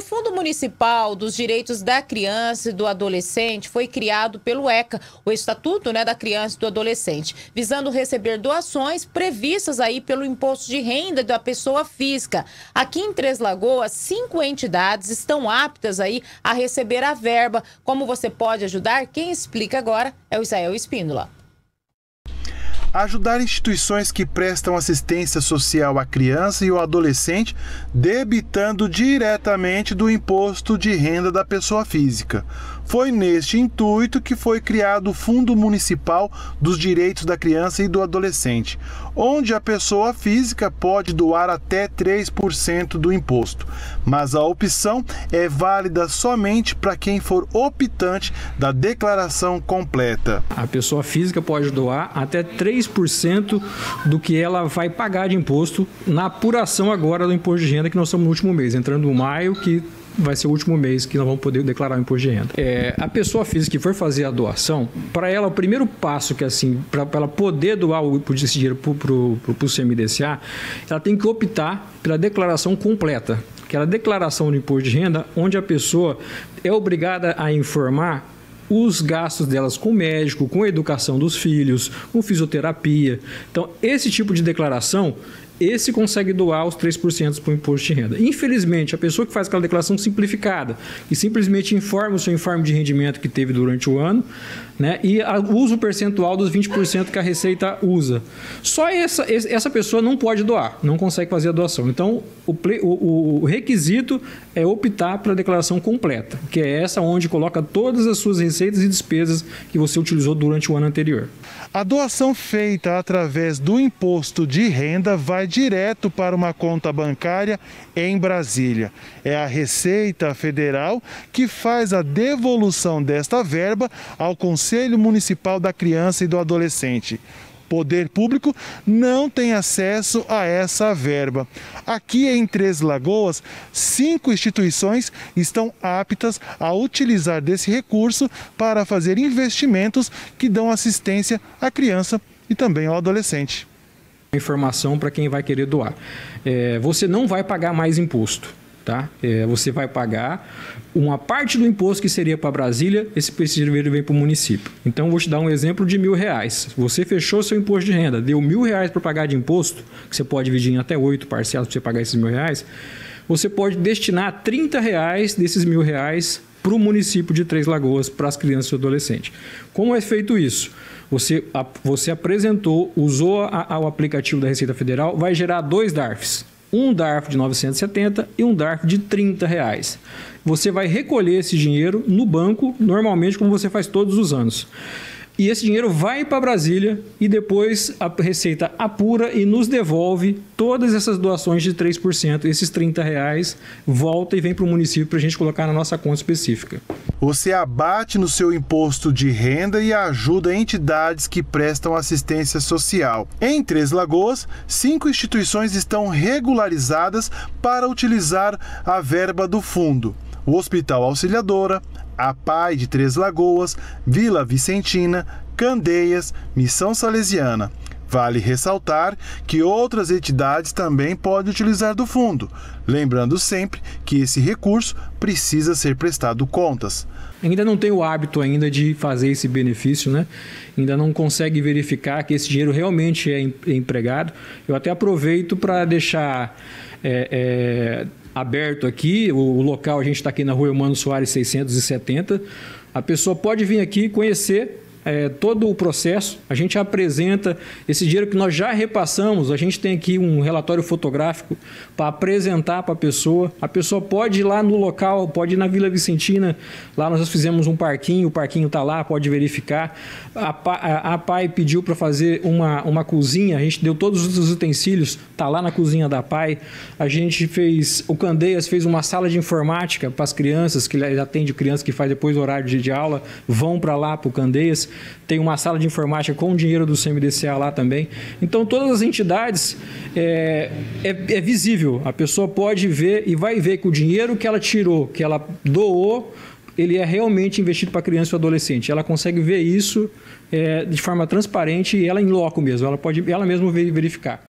o Fundo Municipal dos Direitos da Criança e do Adolescente foi criado pelo ECA, o Estatuto né, da Criança e do Adolescente, visando receber doações previstas aí pelo imposto de renda da pessoa física. Aqui em Três Lagoas, cinco entidades estão aptas aí a receber a verba. Como você pode ajudar? Quem explica agora é o Israel Espíndola ajudar instituições que prestam assistência social à criança e ao adolescente, debitando diretamente do imposto de renda da pessoa física. Foi neste intuito que foi criado o Fundo Municipal dos Direitos da Criança e do Adolescente, onde a pessoa física pode doar até 3% do imposto, mas a opção é válida somente para quem for optante da declaração completa. A pessoa física pode doar até 3% do que ela vai pagar de imposto na apuração agora do imposto de renda que nós estamos no último mês, entrando em maio, que vai ser o último mês que nós vamos poder declarar o imposto de renda. É, a pessoa física que for fazer a doação, para ela, o primeiro passo que assim, para ela poder doar o, esse dinheiro para o CMDCA, ela tem que optar pela declaração completa. Aquela declaração do imposto de renda, onde a pessoa é obrigada a informar os gastos delas com médico, com a educação dos filhos, com fisioterapia. Então, esse tipo de declaração esse consegue doar os 3% para o imposto de renda. Infelizmente, a pessoa que faz aquela declaração simplificada, e simplesmente informa o seu informe de rendimento que teve durante o ano, né, e usa o percentual dos 20% que a Receita usa. Só essa, essa pessoa não pode doar, não consegue fazer a doação. Então, o, o, o requisito é optar pela declaração completa, que é essa onde coloca todas as suas receitas e despesas que você utilizou durante o ano anterior. A doação feita através do imposto de renda vai direto para uma conta bancária em Brasília. É a Receita Federal que faz a devolução desta verba ao Conselho Municipal da Criança e do Adolescente poder público não tem acesso a essa verba. Aqui em Três Lagoas, cinco instituições estão aptas a utilizar desse recurso para fazer investimentos que dão assistência à criança e também ao adolescente. Informação para quem vai querer doar. É, você não vai pagar mais imposto tá? É, você vai pagar uma parte do imposto que seria para Brasília, esse dinheiro vem para o município. Então, vou te dar um exemplo de mil reais. Você fechou seu imposto de renda, deu mil reais para pagar de imposto, que você pode dividir em até oito parcelas para você pagar esses mil reais, você pode destinar 30 reais desses mil reais para o município de Três Lagoas, para as crianças e adolescentes. Como é feito isso? Você, você apresentou, usou a, a, o aplicativo da Receita Federal, vai gerar dois DARFs um DARF de 970 e um DARF de 30 reais. Você vai recolher esse dinheiro no banco, normalmente como você faz todos os anos. E esse dinheiro vai para Brasília e depois a Receita apura e nos devolve todas essas doações de 3%. Esses 30 reais volta e vem para o município para a gente colocar na nossa conta específica. Você abate no seu imposto de renda e ajuda entidades que prestam assistência social. Em Três Lagoas, cinco instituições estão regularizadas para utilizar a verba do fundo. O Hospital Auxiliadora, a PAI de Três Lagoas, Vila Vicentina, Candeias, Missão Salesiana. Vale ressaltar que outras entidades também podem utilizar do fundo, lembrando sempre que esse recurso precisa ser prestado contas. Ainda não tem o hábito ainda de fazer esse benefício, né? Ainda não consegue verificar que esse dinheiro realmente é, é empregado. Eu até aproveito para deixar é, é, aberto aqui, o, local a gente está aqui na Rua Humano Soares 670. A pessoa pode vir aqui conhecer é, todo o processo, a gente apresenta esse dinheiro que nós já repassamos, a gente tem aqui um relatório fotográfico para apresentar para a pessoa. A pessoa pode ir lá no local, pode ir na Vila Vicentina, lá nós fizemos um parquinho, o parquinho está lá, pode verificar. A, a, a PAI pediu para fazer uma, uma cozinha, a gente deu todos os utensílios, está lá na cozinha da PAI. A gente fez, o Candeias fez uma sala de informática para as crianças, que ele atende crianças que faz depois do horário de, de aula, vão para lá para o Candeias tem uma sala de informática com dinheiro do CMDCA lá também. Então, todas as entidades é, é, é visível. A pessoa pode ver e vai ver que o dinheiro que ela tirou, que ela doou, ele é realmente investido para criança e adolescente. Ela consegue ver isso é, de forma transparente e ela em loco mesmo. Ela pode ela mesma verificar.